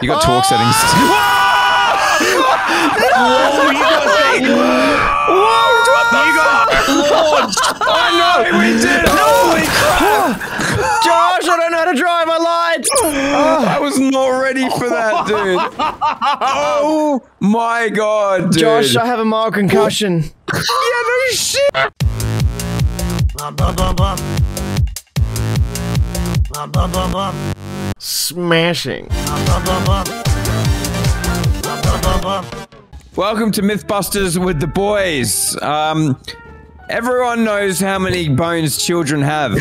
You got talk settings. Oh, you got thing. You got launched. oh no, we did! it! Holy crap! Josh, I don't know how to drive. I lied. I was not ready for that, dude. Oh my god, dude. Josh, I have a mild concussion. yeah, no shit. Smashing. Welcome to Mythbusters with the boys. Um, everyone knows how many bones children have,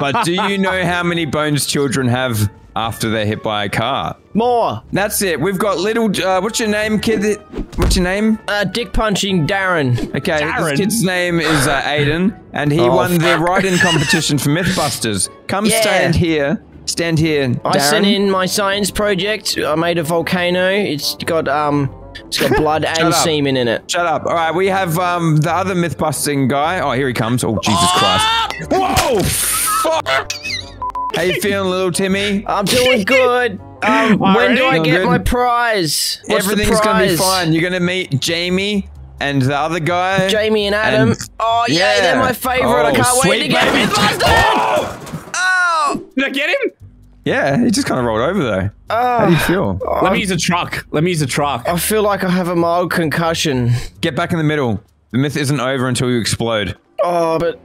but do you know how many bones children have after they're hit by a car? More. That's it. We've got little. Uh, what's your name, kid? What's your name? Uh, dick punching Darren. Okay, Darren? this kid's name is uh, Aiden, and he Oh, won the fuck. write-in competition for Mythbusters. Come Yeah. stand here. Stand here, Darren. I sent in my science project. I made a volcano. It's got um, it's got blood and up. semen in it. Shut up. All right, we have um the other myth busting guy. Oh, here he comes. Oh, Jesus Christ. Whoa! Fuck! How you feeling, little Timmy? I'm doing good. Um, when do I get good? my prize? What's the Everything's gonna be fine. You're gonna meet Jamie and the other guy. Jamie and Adam. And- oh yeah, they're my favorite. I Oh, can't wait sweet to get baby. Mythbusters. Oh! Oh, Did I get him? Yeah, he just kind of rolled over though. How do you feel? Let me use a truck. Let me use a truck. I feel like I have a mild concussion. Get back in the middle. The myth isn't over until you explode. Oh, but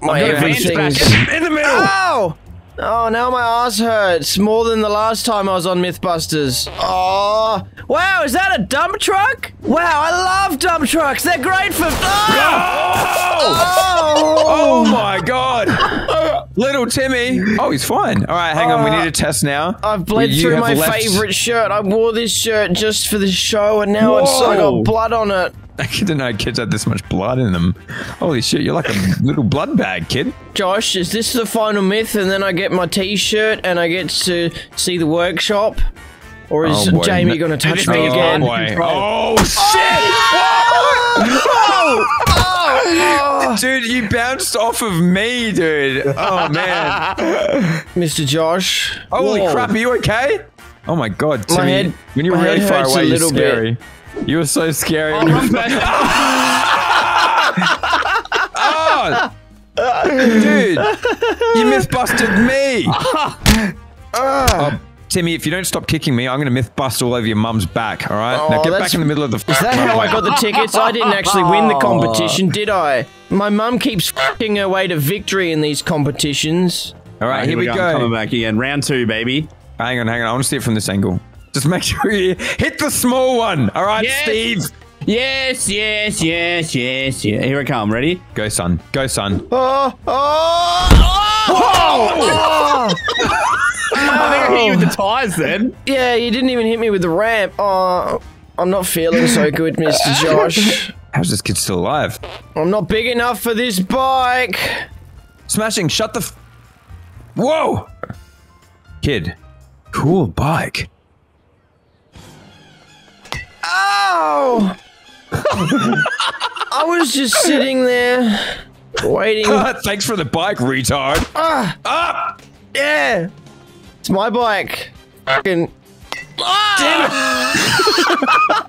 my got a everything's. back. In the middle. Ow! Oh, now my ass hurts more than the last time I was on Mythbusters. Oh, wow, is that a dump truck? Wow, I love dump trucks. They're great for. Oh! Oh oh, oh my god! Little Timmy. Oh, he's fine. All right, hang on. We need a uh, test now. I've bled You through my left- favorite shirt. I wore this shirt just for the show, and now it's I Whoa. got blood on it. I didn't know kids had this much blood in them. Holy shit, you're like a little blood bag, kid. Josh, is this the final myth, and then I get my T-shirt and I get to see the workshop, or is Oh. Jamie going to touch me means again? Boy. Oh shit! Oh, oh, oh. Dude, you bounced off of me, dude. Oh man. Mr. Josh. Holy Whoa. crap, are you okay? Oh my god, Timmy. head- when you're my really far a away, you're little bit. Scary. You were so scary. Oh, when you oh, I'm were- oh, dude, you myth busted me. Oh, Timmy, if you don't stop kicking me, I'm going to myth bust all over your mum's back. All right, Oh, now get oh, back in the middle of the. Is that how I got the tickets? I didn't actually win the oh. competition, did I? My mum keeps f***ing her way to victory in these competitions. All right, here, we I'm go. Coming back again. Round two, baby. Hang on, hang on. I want to see it from this angle. Just make sure you hit the small one. All right, Yes. Steve. Yes, yes, yes, yes, yeah. Here I come. Ready? Go, son. Go, son. Oh, oh, oh, I think I hit you with the tires then. Yeah, you didn't even hit me with the ramp. Oh, I'm not feeling so good, Mr. Josh. How's this kid still alive? I'm not big enough for this bike. Smashing, shut the. F- Whoa! Kid. Cool bike. Ow! Oh! I was just sitting there, waiting. Thanks for the bike, retard. Ah, Ah! yeah. It's my bike. Fucking. Ah!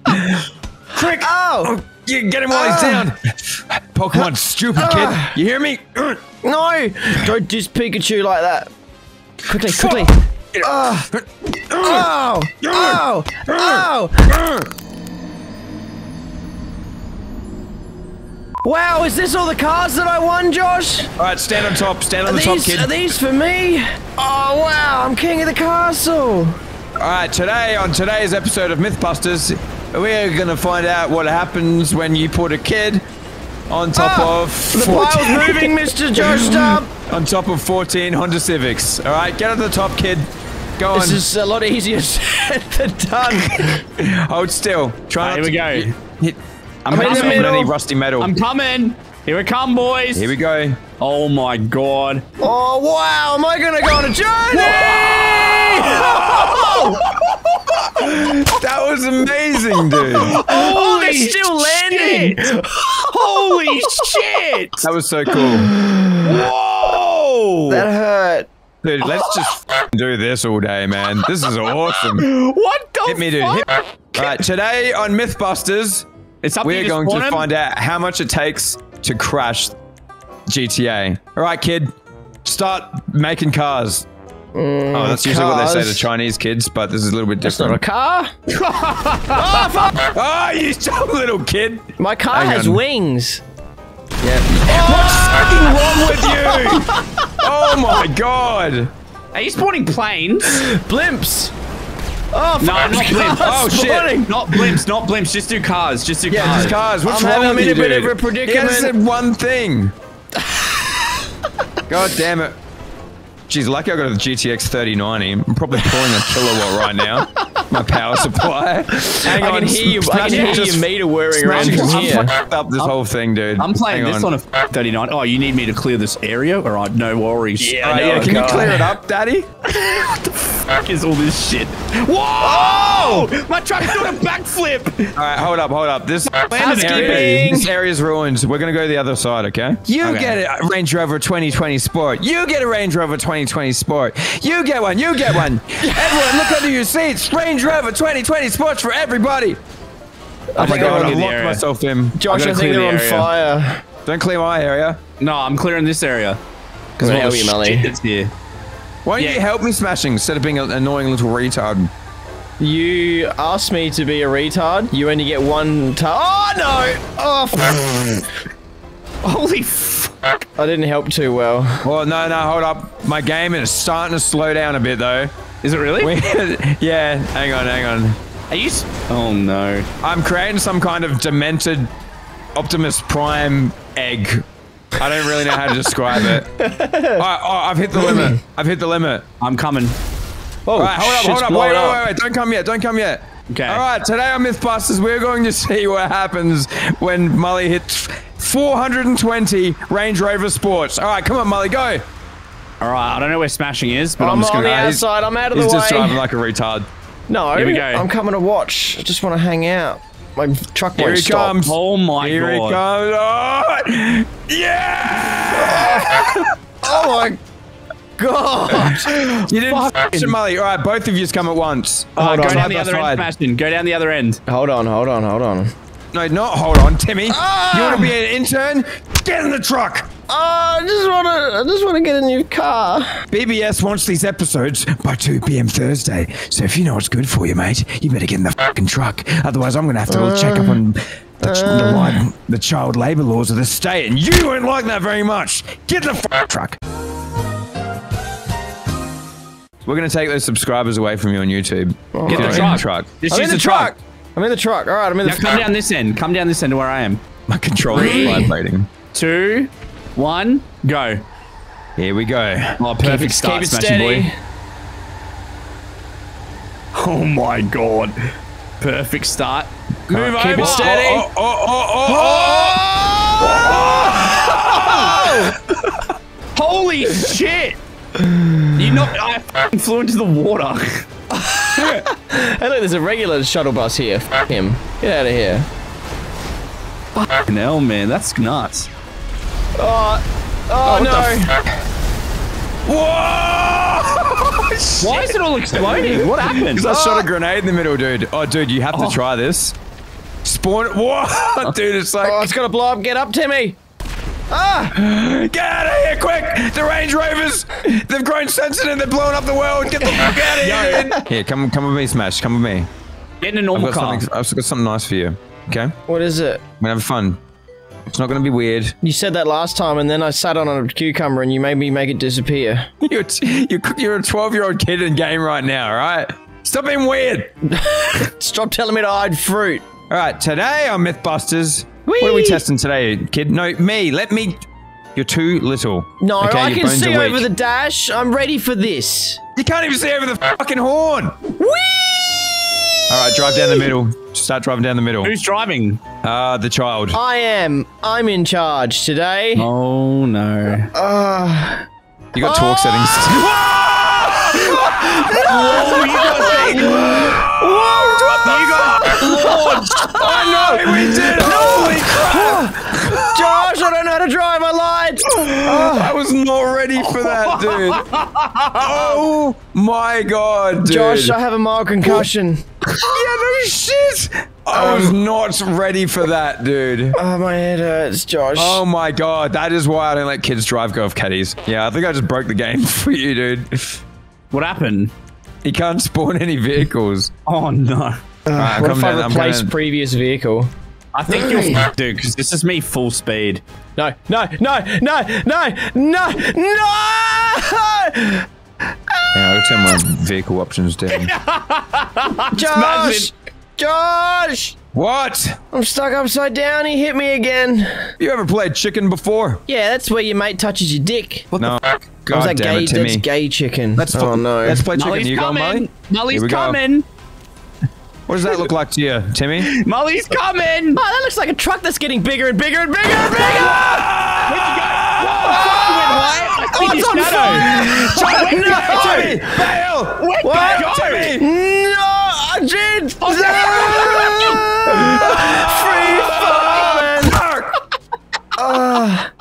Damn it! Quick! Oh! oh you get him while he's ah! down. Pokemon, ah! stupid kid. Ah! You hear me? No! Don't diss Pikachu like that. Quickly, quickly. Oh! Ow! Ow! Ow! Wow, is this all the cars that I won, Josh? All right, stand on top. Stand on Are the top, kid. are these for me? Oh, wow, I'm king of the castle. All right, today on today's episode of MythBusters, we're gonna find out what happens when you put a kid on top Ah, of The 14 pile's moving, Mr. Josh Stub. on top of 14 Honda Civics. All right, get on the top, kid. Go on. This is a lot easier said than done. Hold still. Try Here not we to go. hit- hit- I'm in the coming. middle. any rusty metal. I'm coming. Here we come, boys. Here we go. Oh my god. Oh, wow, am I gonna go on a journey? That was amazing, dude. oh, they're still landing. Holy shit! That was so cool. Whoa! That hurt. Dude, let's just do this all day, man. This is awesome. What the Hit me, dude. Hit me! All right, today on MythBusters, It's up to we're going to him. find out how much it takes to crash GTA. All right, kid, start making cars. Mm, oh, that's usually what they say to. Chinese kids, but this is a little bit It's not a car. Oh, oh, you dumb little kid. My car Hang has on. wings. What's fucking wrong with you? oh my god. Are you spawning planes? Blimps. Oh, No, not blimps. Oh, shit. Not blimps, not blimps. Just do cars. Just do Yeah, cars. just cars. What's I'm wrong having with a you, bit of dude? a predicament. He hasn't said one thing. God damn it. Jeez, lucky I got a GTX 3090. I'm probably pulling a kilowatt right now. My power supply. Hang I on, can hear you. I can hear just your meter whirring around smashing from I'm here. fucked up this whole thing, dude. I'm playing Hang this on, a 39. Oh, you need me to clear this area? All right, no worries. Yeah, All right, I yeah, can God. you clear it up, Daddy? fuck is all this shit? Whoa! My truck's doing a backflip. All right, hold up, hold up. This, this, area, this area's ruined. We're gonna go the other side, okay? You Okay. get a Range Rover 2020 Sport. You get a Range Rover 2020 Sport. You get one. You get one. Everyone, look under your seats. Range Rover 2020 Sports for everybody. Oh my god, I'll I clear the locked area. myself in. Josh, I think clear they're the on area. fire. Don't clear my area. No, I'm clearing this area. Because Gonna all the you, Mully. shit that's here. Why don't Yeah. you help me smashing instead of being an annoying little retard? You asked me to be a retard. You only get one tar. Oh no! Oh, Holy fuck. I didn't help too well. Well, no, no, hold up. My game is starting to slow down a bit though. Is it really? Yeah, hang on, hang on. Are you? Oh no. I'm creating some kind of demented Optimus Prime egg. I don't really know how to describe it. oh, oh, I've hit the limit. I've hit the limit. I'm coming. Oh, All right, hold up, hold up. Wait, blowing wait, wait, wait. Don't come yet. Don't come yet. Okay. All right, today on Mythbusters, we're going to see what happens when Mully hits 420 Range Rover Sports. All right, come on, Mully, go. All right. I don't know where smashing is, but I'm, I'm just on gonna. the outside. I'm out of the way. He's just driving like a retard. No, Here we go. I'm coming to watch. I just want to hang out. My truck won't Here he stop. comes. Oh my Here he comes. Oh, yeah! Oh my god! You didn't f***ing Mully. All right, both of you come at once. Uh, go down the other side. end, Sebastian. Go down the other end. hold on, hold on, hold on. No, not hold on, Timmy. Ah! You want to be an intern? Get in the truck. Oh, I just want to. I just want to get a new car. BBS wants these episodes by 2 p.m. Thursday. So if you know what's good for you, mate, you better get in the fucking truck. Otherwise, I'm gonna have to check up on the, the, uh. li- the child labor laws of the state, and you won't like that very much. Get in the fucking truck. We're gonna take those subscribers away from you on YouTube. Oh. Get the in truck. the truck. Just I'm use in the, truck. I'm in the truck. All right, I'm in Now the. Truck. Come down this end. Come down this end to where I am. My controller is vibrating. Two, one, go. Here we go. Oh, perfect Keep it, start, keep smashing steady. boy. Oh my god. Perfect start. Move keep over. it steady. Oh, oh, oh, oh, oh, Holy shit! You knocked. I flew into the water. Hey, look, there's a regular shuttle bus here. F him. Get out of here. Fucking hell, man, that's nuts. Oh, oh, no. Whoa! Why is it all exploding? What happened? Because I shot a grenade in the middle, dude. Oh, dude, you have to try this. Spawn. Whoa! Dude, it's like. oh, it's gonna blow up. Get up, Timmy. Ah! Get out of here, quick! The Range Rovers! They've grown sensitive, they're blowing up the world! Get the fuck out of here, dude! Here, come, come with me, Smash. Come with me. Get in a I've normal got, car. I've got something nice for you. Okay? What is it? We're gonna have fun. It's not gonna be weird. You said that last time, and then I sat on a cucumber, and you made me make it disappear. You're, t- you're, you're a 12 year old kid in game right now, right? Stop being weird! Stop telling me to hide fruit. Alright, today on Mythbusters. What are we testing today, kid? No, me. Let me. You're too little. No, okay? I can see over the dash. I'm ready for this. You can't even see over the fucking horn! Whee! Alright, drive down the middle. Start driving down the middle. Who's driving? Ah, the child. I am. I'm in charge today. Oh no. Uh, You got torque settings. Oh, you guys, guys launched. I know we did. Holy crap! Josh, I don't know how to drive. I lied. I was not ready for that, dude. Oh my god, dude. Josh, I have a mild concussion. yeah, no shit. I um, was not ready for that, dude. Oh, my head hurts, Josh. Oh my god, that is why I don't let kids drive golf caddies. Yeah, I think I just broke the game for you, dude. What happened? He can't spawn any vehicles. Oh no. Uh, Alright, what if I down, I'm replace gonna- previous vehicle? I think you'll fuck, dude, because this is me full speed. No, no, no, no, no, no, no! Yeah, I'll turn my vehicle options down. Josh! Josh! what? I'm stuck upside down. He hit me again. You ever played chicken before? Yeah, that's where your mate touches your dick. no. Or was God that damn gay? it, Timmy. That's gay chicken. Let's oh no. Let's play chicken. Mully's you go, coming. Mully. Mully's Here we go. Coming. What does that look like to you, Timmy? Mully's coming. Oh, that looks like a truck that's getting bigger and bigger and bigger and bigger! Oh, it's on fire! Timmy! Bail! What? Timmy! No, I did. Free falling. Fuck! Ah.